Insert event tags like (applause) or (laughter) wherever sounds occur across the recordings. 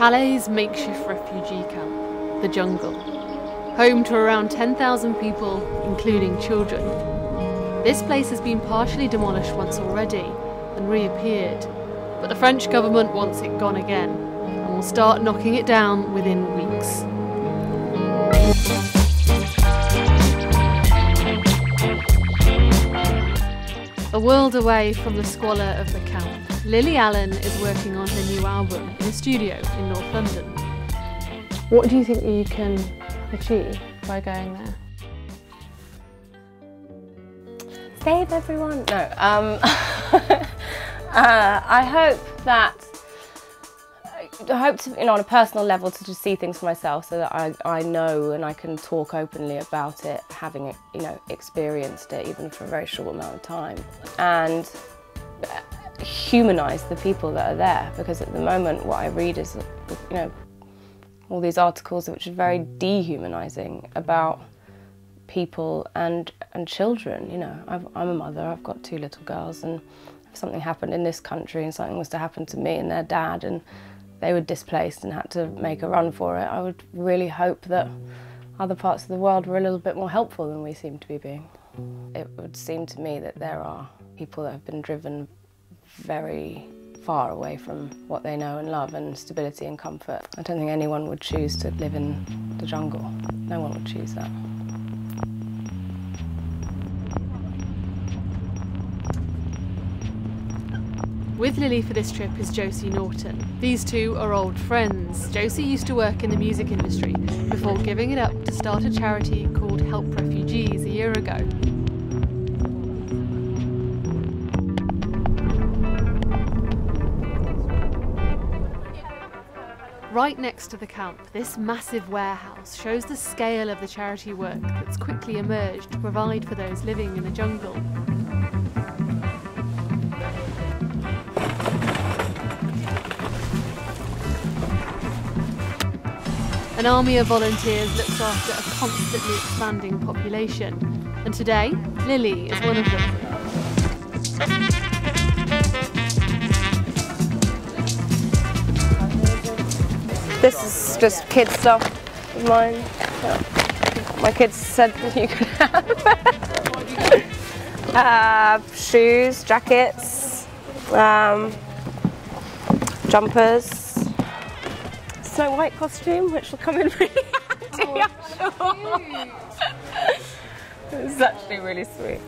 Calais' makeshift refugee camp, the jungle, home to around 10,000 people, including children. This place has been partially demolished once already and reappeared, but the French government wants it gone again and will start knocking it down within weeks. A world away from the squalor of the camp, Lily Allen is working on her new album in a studio in North London. What do you think you can achieve by going there? Save everyone. No, um, (laughs) uh, I hope that I hope to, you know, on a personal level to just see things for myself so that I, I know and I can talk openly about it, having, you know, experienced it even for a very short amount of time. And humanise the people that are there because at the moment what I read is, you know, all these articles which are very dehumanising about people and, and children, you know. i I'm a mother, I've got two little girls and if something happened in this country and something was to happen to me and their dad and they were displaced and had to make a run for it, I would really hope that other parts of the world were a little bit more helpful than we seem to be being. It would seem to me that there are people that have been driven very far away from what they know and love and stability and comfort. I don't think anyone would choose to live in the jungle. No one would choose that. With Lily for this trip is Josie Naughton. These two are old friends. Josie used to work in the music industry before giving it up to start a charity called Help Refugees a year ago. Right next to the camp, this massive warehouse shows the scale of the charity work that's quickly emerged to provide for those living in the jungle. An army of volunteers looks after a constantly expanding population, and today, Lily is one of them. This is just kid stuff of mine. My kids said (laughs) you could have. uh, shoes, jackets, um, jumpers, Snow White costume, which will come in really (laughs) handy, I'm it's actually really sweet.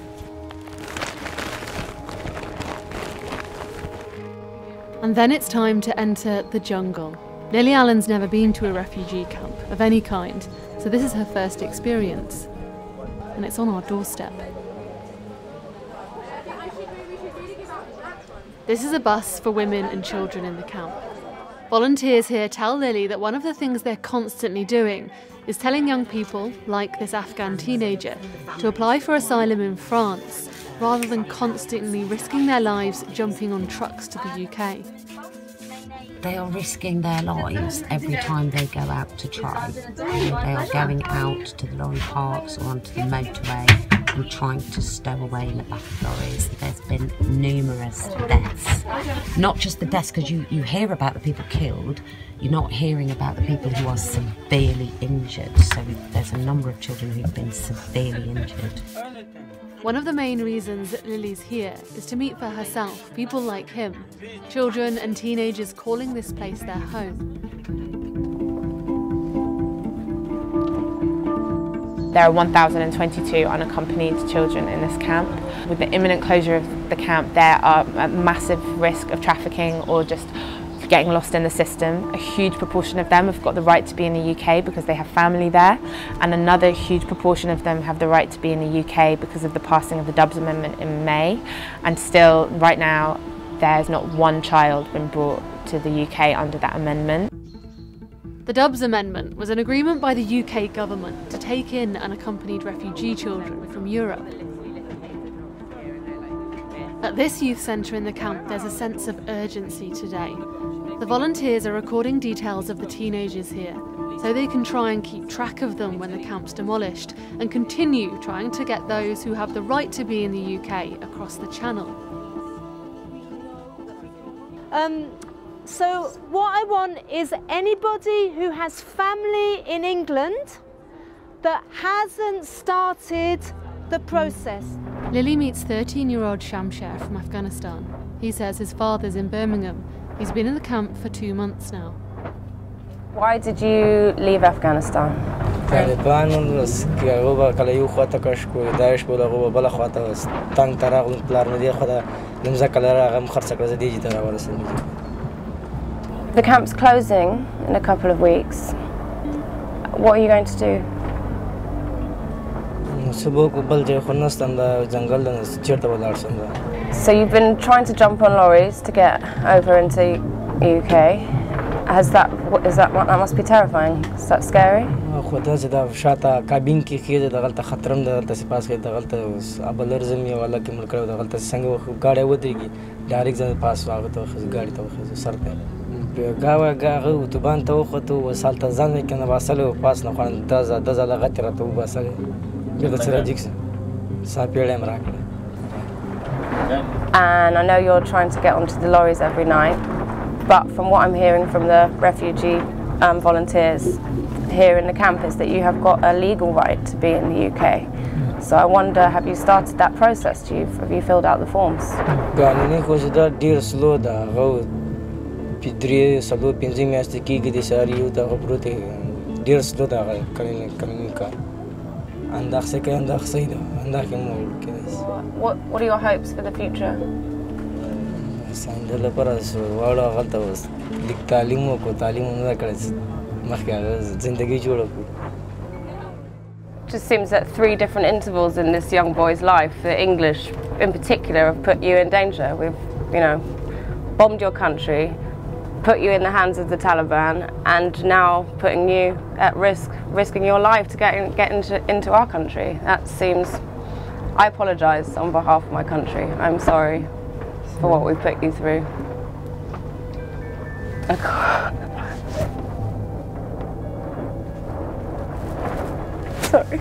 And then it's time to enter the jungle. Lily Allen's never been to a refugee camp of any kind, so this is her first experience. And it's on our doorstep. This is a bus for women and children in the camp. Volunteers here tell Lily that one of the things they're constantly doing is telling young people, like this Afghan teenager, to apply for asylum in France rather than constantly risking their lives jumping on trucks to the UK. They are risking their lives every time they go out to try. They are going out to the lorry parks or onto the motorway and trying to stow away in the back of lorries. There's been numerous deaths. Not just the deaths, because you, you hear about the people killed, you're not hearing about the people who are severely injured. So there's a number of children who've been severely injured. One of the main reasons Lily's here is to meet for herself people like him, children and teenagers calling this place their home. There are 1,022 unaccompanied children in this camp. With the imminent closure of the camp, there are a massive risk of trafficking or just getting lost in the system. A huge proportion of them have got the right to be in the UK because they have family there, and another huge proportion of them have the right to be in the UK because of the passing of the Dubs Amendment in May. And still, right now, there's not one child been brought to the UK under that amendment. The Dubs Amendment was an agreement by the UK government to take in unaccompanied refugee children from Europe. At this youth centre in the camp, there's a sense of urgency today. The volunteers are recording details of the teenagers here so they can try and keep track of them when the camp's demolished and continue trying to get those who have the right to be in the UK across the channel. Um, so what I want is anybody who has family in England that hasn't started the process. Lily meets 13 year old Shamsher from Afghanistan. He says his father's in Birmingham. He's been in the camp for two months now. Why did you leave Afghanistan? طالبان اوس که هغه به کله یو خواته کش کو داعش بوله هغه به بله خواته اوس تنګ ته راغلم پلار مې دې خوا ته د مځکه لره هغه م خرڅه کړه زه دې ځای ته راورسېدم The camp's closing in a couple of weeks. What are you going to do? صبح کو بل ځای خو نستم دا جنګل نه چیرته ولاړ سم دا So you've been trying to jump on lorries to get over into UK. Has that is that that must be terrifying? Is that scary? خو دا چې دا شاته کابین کې خېده د غلطه خطرم د غلطه سپاس کې د غلطه ابلر زمي ولا کې مل کړو د غلطه څنګه غاړه ودرېږي ډایرکټ ځان پاس واغ ته خز غاړي ته خز سر ته گاوه گاغه اتوبان ته وخته وسالته ځان کې نه واسلو پاس نه خوان د ز د ز لغت راته وباسل بېرته چې راجګ سه سا پیړی م راکړه And I know you're trying to get onto the lorries every night, but from what I'm hearing from the refugee um, volunteers here in the camp is that you have got a legal right to be in the UK. So I wonder, have you started that process? Do you, have you filled out the forms? قانوني خو چې دا ډېر سلو ده هغه پې- درې څلور پنځه میاشتې کېږي د سهار یو دغه پروت دی. ډېر سلو ده هغه قانوني قانوني کار انداخته کوي انداخته ده انداخې مو کېدای شي What, what are your hopes for the future? ساینده لپاره واړو هغلته اوس لیک تعلیم وکړو تعلیم مو نه ده کړی مخکې هغه زندګي جوړه کړو just seems that three different intervals in this young boy's life, the English in particular, have put you in danger. We've, you know, bombed your country, put you in the hands of the Taliban, and now putting you at risk, risking your life to get, in, get into, into our country. That seems. I apologise on behalf of my country. I'm sorry for what we've put you through. (laughs) Sorry.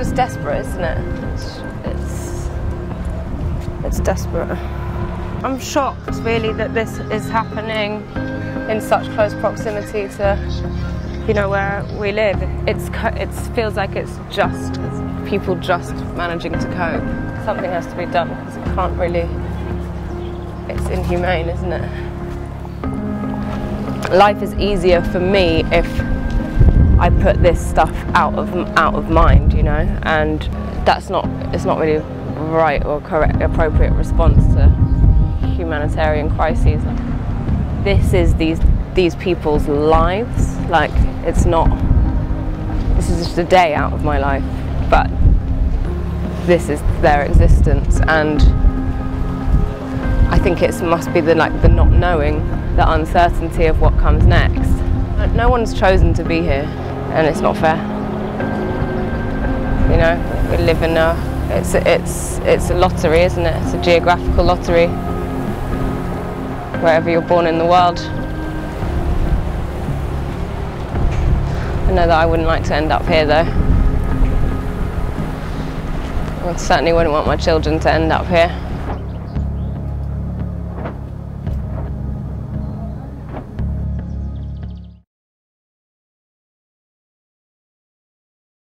just desperate, isn't it? It's, it's, it's desperate. I'm shocked, really, that this is happening in such close proximity to, you know, where we live. It's it feels like it's just people just managing to cope. Something has to be done because it can't really it's inhumane, isn't it? Life is easier for me if I put this stuff out of out of mind, you know, and that's not it's not really right or correct appropriate response to humanitarian crises. This is these these people's lives. Like it's not this is just a day out of my life, but this is their existence and I think it must be the like the not knowing, the uncertainty of what comes next. No one's chosen to be here, and it's not fair. You know, we live in a it's it's it's a lottery, isn't it? It's a geographical lottery. Wherever you're born in the world. I know that I wouldn't like to end up here though. I certainly wouldn't want my children to end up here.